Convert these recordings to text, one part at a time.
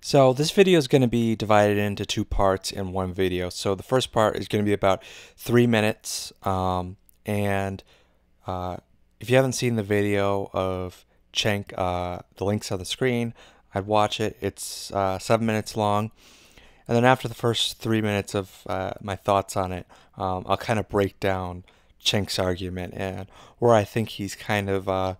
So this video is going to be divided into two parts in one video. So the first part is going to be about three minutes, um, and uh, if you haven't seen the video of Cenk, uh, the links on the screen, I'd watch it. It's uh, seven minutes long, and then after the first three minutes of uh, my thoughts on it, um, I'll kind of break down Cenk's argument and where I think he's kind of uh,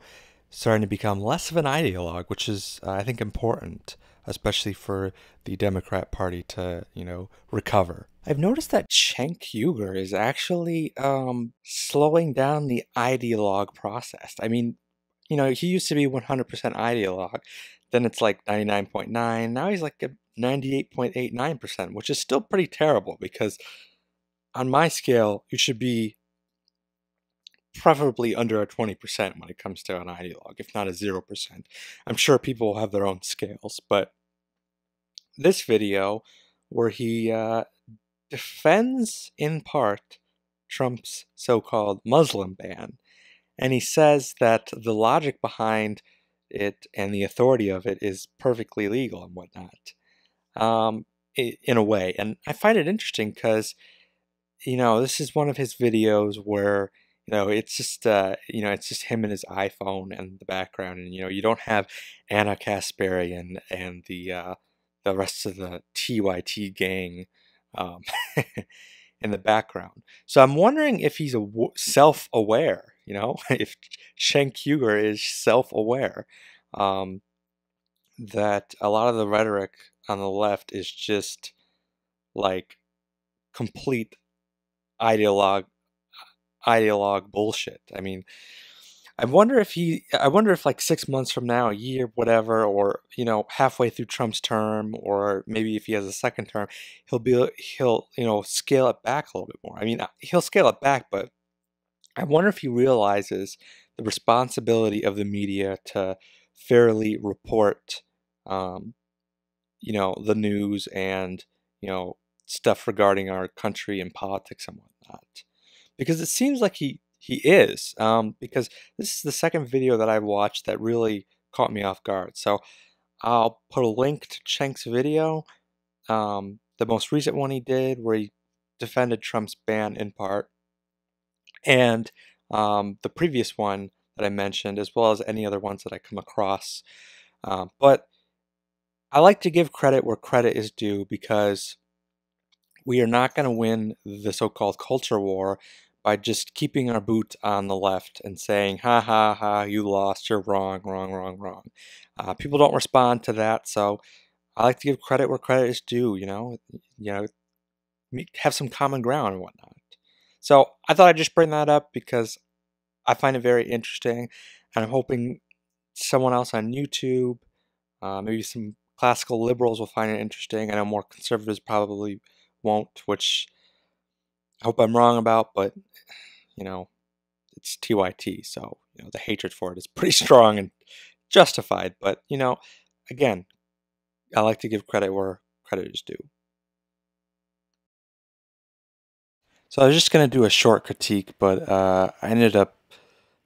starting to become less of an ideologue, which is, uh, I think, important, especially for the Democrat Party to, you know, recover. I've noticed that Cenk Uygur is actually um, slowing down the ideologue process. I mean, you know, he used to be 100% ideologue. Then it's like 99.9. Now he's like a 98.89%, which is still pretty terrible because on my scale, you should be preferably under a 20% when it comes to an ideologue, if not a 0%. I'm sure people will have their own scales, but this video where he uh, defends in part Trump's so called Muslim ban, and he says that the logic behind it and the authority of it is perfectly legal and whatnot, um, in a way. And I find it interesting because, you know, this is one of his videos where know it's just uh, you know it's just him and his iphone and the background and you know you don't have Ana Kasparian and the uh, the rest of the tyt gang um, in the background. So i'm wondering if he's a self-aware you know if Cenk Uygur is self-aware um, that a lot of the rhetoric on the left is just like complete ideologue ideologue bullshit. I mean, I wonder if he, I wonder if like six months from now, a year, whatever, or you know, halfway through Trump's term, or maybe if he has a second term, he'll be, he'll, you know, scale it back a little bit more. I mean, he'll scale it back, but I wonder if he realizes the responsibility of the media to fairly report, um, you know, the news and you know stuff regarding our country and politics and whatnot because it seems like he he is um, because this is the second video that I've watched that really caught me off guard. So I'll put a link to Cenk's video, um, the most recent one he did where he defended Trump's ban in part, and um, the previous one that I mentioned, as well as any other ones that I come across. Um, but I like to give credit where credit is due because we are not going to win the so called culture war by just keeping our boot on the left and saying, ha ha ha, you lost, you're wrong, wrong, wrong, wrong. Uh, people don't respond to that, so I like to give credit where credit is due, you know, you know, have some common ground and whatnot. So I thought I'd just bring that up because I find it very interesting, and I'm hoping someone else on YouTube, uh, maybe some classical liberals will find it interesting. I know more conservatives probably won't, which I hope I'm wrong about, but you know, it's TYT, so you know the hatred for it is pretty strong and justified. But you know, again, I like to give credit where credit is due. So I was just going to do a short critique, but uh, I ended up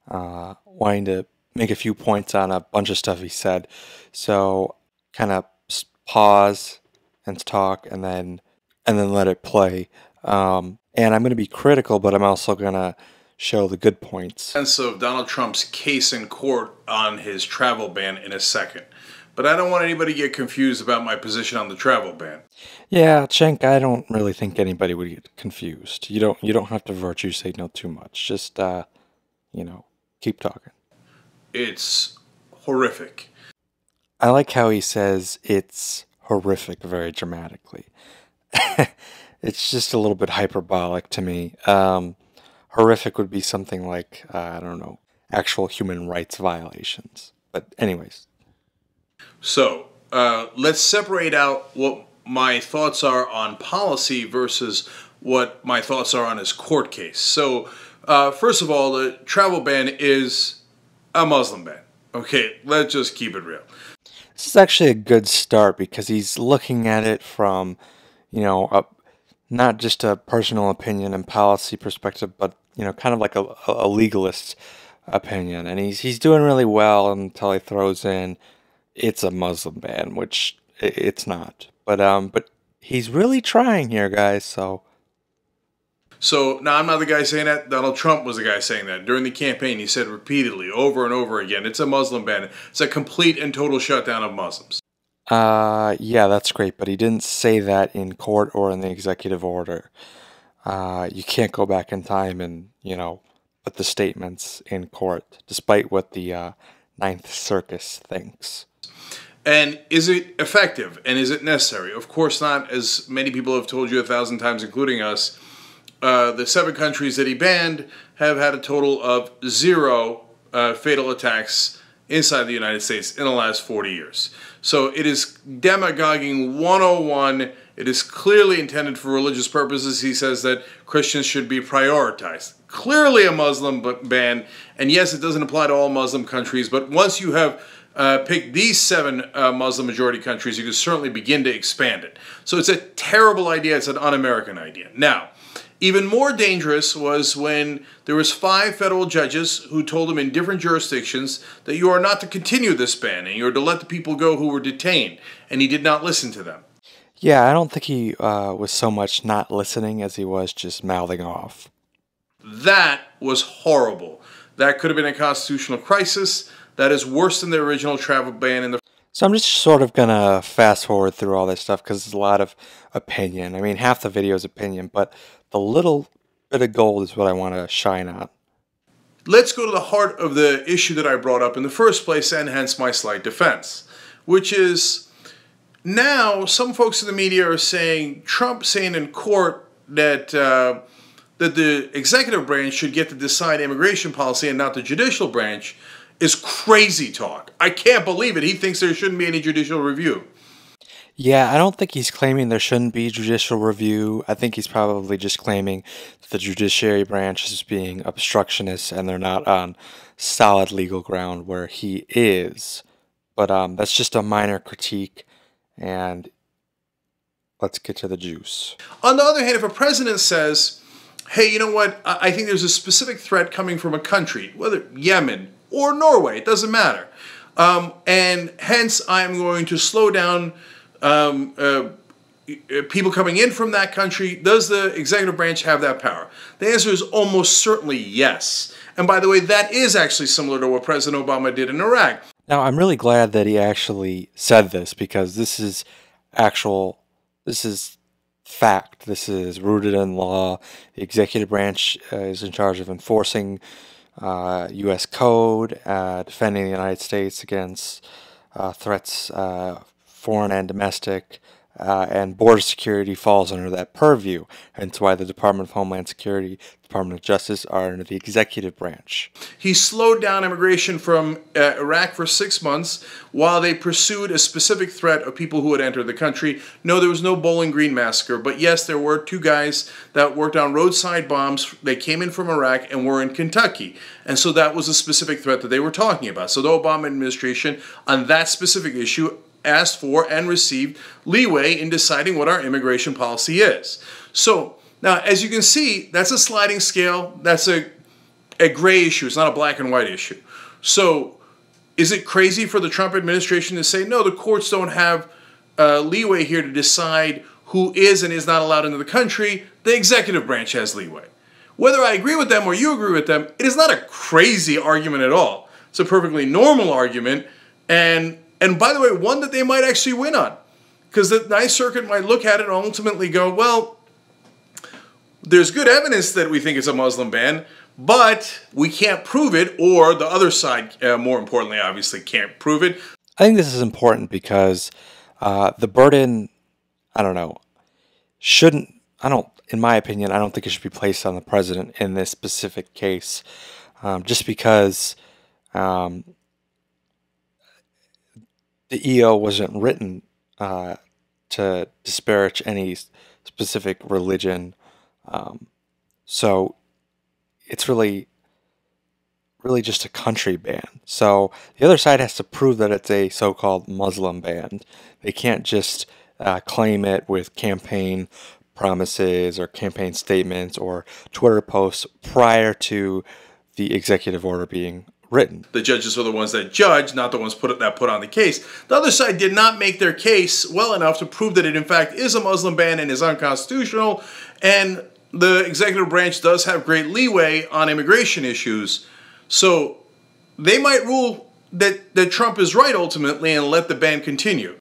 uh, wanting to make a few points on a bunch of stuff he said. So kind of pause and talk, and then and then let it play. Um, and I'm going to be critical, but I'm also going to show the good points. Sense of Donald Trump's case in court on his travel ban in a second. But I don't want anybody to get confused about my position on the travel ban. Yeah, Cenk, I don't really think anybody would get confused. You don't you don't have to virtue signal too much. Just uh, you know, keep talking. It's horrific. I like how he says it's horrific very dramatically. it's just a little bit hyperbolic to me. Um, horrific would be something like uh, I don't know, actual human rights violations. But anyways. So uh, let's separate out what my thoughts are on policy versus what my thoughts are on his court case. So uh, first of all, the travel ban is a Muslim ban. Okay, let's just keep it real. This is actually a good start because he's looking at it from, you know, a not just a personal opinion and policy perspective, but you know, kind of like a, a legalist opinion. And he's he's doing really well until he throws in it's a Muslim ban, which it's not. But um, but he's really trying here, guys. So. So now I'm not the guy saying that. Donald Trump was the guy saying that during the campaign. He said repeatedly, over and over again, "It's a Muslim ban. It's a complete and total shutdown of Muslims." Uh, yeah, that's great, but he didn't say that in court or in the executive order. Uh, you can't go back in time and you know put the statements in court, despite what the uh, Ninth Circus thinks. And is it effective and is it necessary? Of course not, as many people have told you a thousand times, including us. Uh, the seven countries that he banned have had a total of zero uh, fatal attacks inside the United States in the last 40 years. So it is demagoguing 101. It is clearly intended for religious purposes. He says that Christians should be prioritized. Clearly a Muslim ban. And yes, it doesn't apply to all Muslim countries, but once you have uh, picked these seven uh, Muslim majority countries, you can certainly begin to expand it. So it's a terrible idea. It's an un American idea. Now, even more dangerous was when there was five federal judges who told him in different jurisdictions that you are not to continue this ban and you are to let the people go who were detained, and he did not listen to them. Yeah, I don't think he uh, was so much not listening as he was just mouthing off. That was horrible. That could have been a constitutional crisis. That is worse than the original travel ban in the so I'm just sort of gonna fast forward through all this stuff because there's a lot of opinion. I mean, half the video is opinion, but the little bit of gold is what I want to shine on. Let's go to the heart of the issue that I brought up in the first place, and hence my slight defense, which is now some folks in the media are saying Trump saying in court that uh, that the executive branch should get to decide immigration policy and not the judicial branch is crazy talk. I can't believe it. He thinks there shouldn't be any judicial review. Yeah, I don't think he's claiming there shouldn't be judicial review. I think he's probably just claiming the judiciary branch is being obstructionist and they're not on solid legal ground where he is. But um, that's just a minor critique, and let's get to the juice. On the other hand, if a president says, hey, you know what, I think there's a specific threat coming from a country, whether Yemen or Norway, it doesn't matter. Um, and hence, I'm going to slow down um, uh, people coming in from that country. Does the executive branch have that power? The answer is almost certainly yes. And by the way, that is actually similar to what President Obama did in Iraq. Now, I'm really glad that he actually said this because this is actual, this is fact. This is rooted in law. The executive branch uh, is in charge of enforcing uh, U.S. code, uh, defending the United States against uh, threats, uh, foreign and domestic, uh, and border security falls under that purview. Hence why the Department of Homeland Security, Department of Justice are under the executive branch. He slowed down immigration from uh, Iraq for six months while they pursued a specific threat of people who had entered the country. No, there was no Bowling Green massacre, but yes, there were two guys that worked on roadside bombs. They came in from Iraq and were in Kentucky. And so that was a specific threat that they were talking about. So the Obama administration, on that specific issue, asked for and received leeway in deciding what our immigration policy is. So now, as you can see, that's a sliding scale. That's a, a gray issue. It's not a black and white issue. So is it crazy for the Trump administration to say, no, the courts don't have uh, leeway here to decide who is and is not allowed into the country? The executive branch has leeway. Whether I agree with them or you agree with them, it is not a crazy argument at all. It's a perfectly normal argument. And and by the way, one that they might actually win on. Because the Ninth Circuit might look at it and ultimately go, well, there's good evidence that we think it's a Muslim ban, but we can't prove it, or the other side, uh, more importantly, obviously, can't prove it. I think this is important because uh, the burden, I don't know, shouldn't, I don't, in my opinion, I don't think it should be placed on the president in this specific case, um, just because um, the EO wasn't written uh, to disparage any specific religion. Um, so it's really, really just a country ban. So the other side has to prove that it's a so called Muslim ban. They can't just uh, claim it with campaign promises or campaign statements or Twitter posts prior to the executive order being written. The judges are the ones that judge, not the ones put that put on the case. The other side did not make their case well enough to prove that it in fact is a Muslim ban and is unconstitutional. And the executive branch does have great leeway on immigration issues. So they might rule that, that Trump is right ultimately and let the ban continue.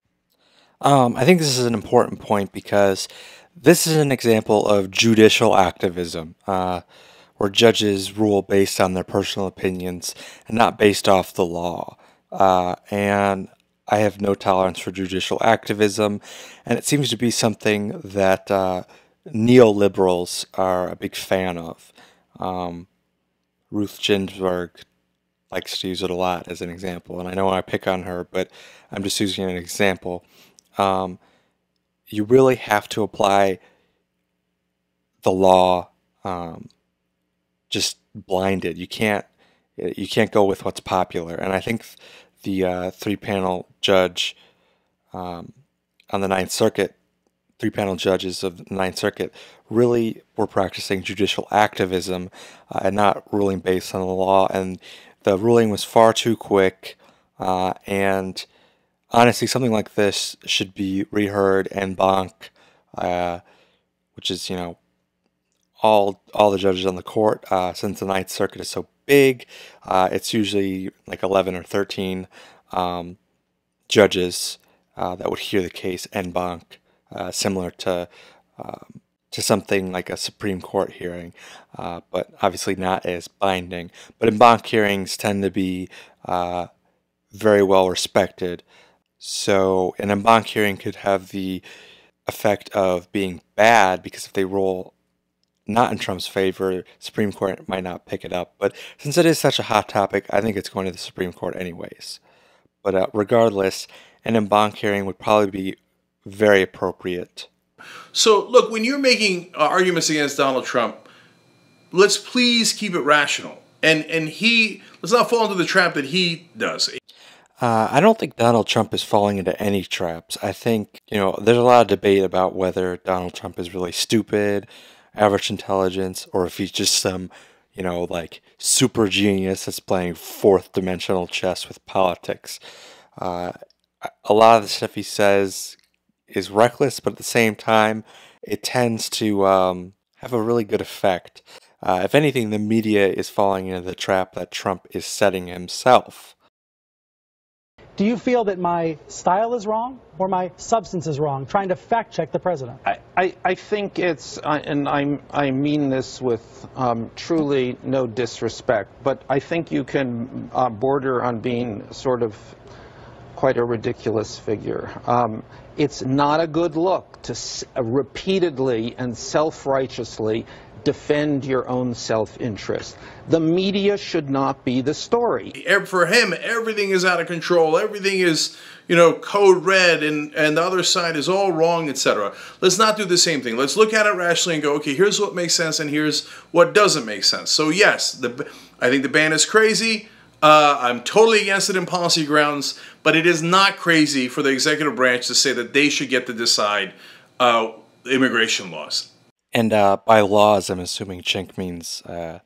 Um, I think this is an important point because this is an example of judicial activism, uh, where judges rule based on their personal opinions and not based off the law. Uh, and I have no tolerance for judicial activism, and it seems to be something that uh, neoliberals are a big fan of. Um, Ruth Ginsburg likes to use it a lot as an example, and I know I pick on her, but I'm just using an example. Um, you really have to apply the law um, just blinded. You can't you can't go with what's popular. And I think the uh, three panel judge um, on the Ninth Circuit, three panel judges of the Ninth Circuit, really were practicing judicial activism uh, and not ruling based on the law. And the ruling was far too quick. Uh, and honestly, something like this should be reheard en banc, uh, which is, you know, all all the judges on the court. Uh, since the Ninth Circuit is so big, uh, it's usually like 11 or 13 um, judges uh, that would hear the case en banc, uh, similar to um, to something like a Supreme Court hearing, uh, but obviously not as binding. But en banc hearings tend to be uh, very well respected. So an en banc hearing could have the effect of being bad because if they rule not in Trump's favor, Supreme Court might not pick it up. But since it is such a hot topic, I think it's going to the Supreme Court anyways. But uh, regardless, an en banc hearing would probably be very appropriate. So, look, when you're making uh, arguments against Donald Trump, let's please keep it rational. And and he let's not fall into the trap that he does. Uh, I don't think Donald Trump is falling into any traps. I think, you know, there's a lot of debate about whether Donald Trump is really stupid, average intelligence, or if he's just some, you know, like super genius that's playing fourth dimensional chess with politics. Uh, a lot of the stuff he says is reckless, but at the same time, it tends to um, have a really good effect. Uh, if anything, the media is falling into the trap that Trump is setting himself. Do you feel that my style is wrong or my substance is wrong, trying to fact check the president? I, I, I think it's, and i I mean this with um, truly no disrespect, but I think you can uh, border on being sort of quite a ridiculous figure. Um, it's not a good look to repeatedly and self righteously defend your own self interest. The media should not be the story. For him, everything is out of control. Everything is, you know, code red, and, and the other side is all wrong, etc. Let's not do the same thing. Let's look at it rationally and go, okay, here's what makes sense, and here's what doesn't make sense. So, yes, the, I think the ban is crazy. Uh, I'm totally against it in policy grounds, but it is not crazy for the executive branch to say that they should get to decide uh, immigration laws. And uh, by laws, I'm assuming Cenk means uh,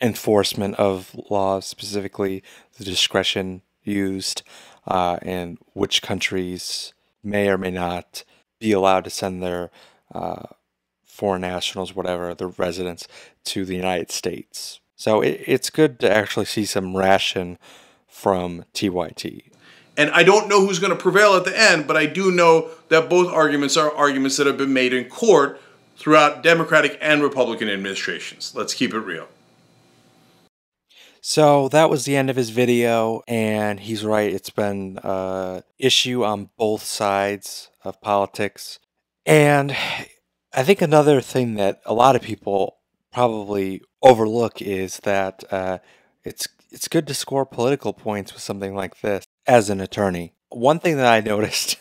enforcement of laws, specifically the discretion used uh, and which countries may or may not be allowed to send their uh, foreign nationals, whatever, their residents, to the United States. So it, it's good to actually see some ration from TYT. And I don't know who's going to prevail at the end, but I do know that both arguments are arguments that have been made in court throughout Democratic and Republican administrations. Let's keep it real. So that was the end of his video, and he's right. It's been an issue on both sides of politics. And I think another thing that a lot of people probably overlook is that uh, it's it's good to score political points with something like this as an attorney. One thing that I noticed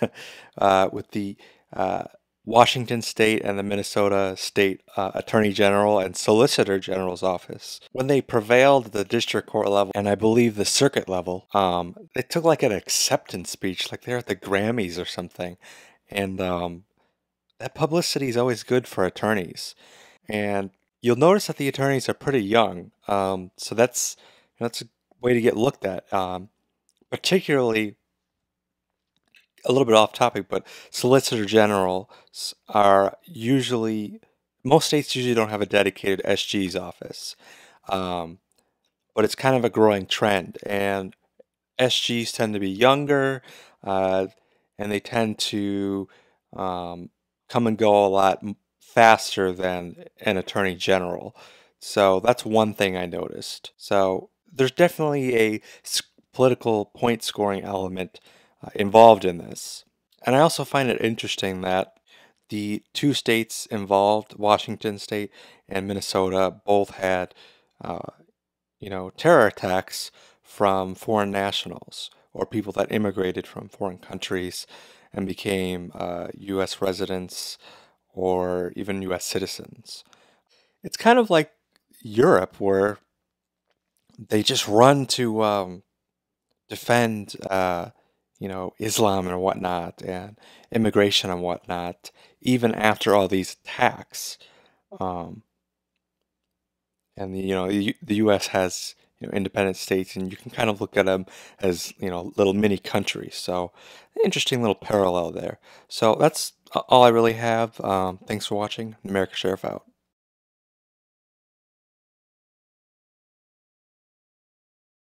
uh, with the uh, Washington State and the Minnesota State uh, Attorney General and Solicitor General's office. When they prevailed at the district court level and I believe the circuit level, um, they took like an acceptance speech, like they're at the Grammys or something. And um, that publicity is always good for attorneys. And you'll notice that the attorneys are pretty young. Um, so that's that's a way to get looked at. Um, particularly a little bit off topic, but solicitor generals are usually most states usually don't have a dedicated SG's office, um, but it's kind of a growing trend, and SGs tend to be younger, uh, and they tend to um, come and go a lot faster than an attorney general. So that's one thing I noticed. So there's definitely a political point scoring element involved in this. And I also find it interesting that the two states involved, Washington State and Minnesota, both had, uh, you know, terror attacks from foreign nationals or people that immigrated from foreign countries and became uh, U.S. residents or even U.S. citizens. It's kind of like Europe, where they just run to um, defend, uh, you know, Islam and whatnot, and immigration and whatnot, even after all these attacks. Um, and the, you know, the, U.S. has you know independent states, and you can kind of look at them as you know little mini countries. So, interesting little parallel there. So that's all I really have. Um, thanks for watching. Newmerica Sheriff out.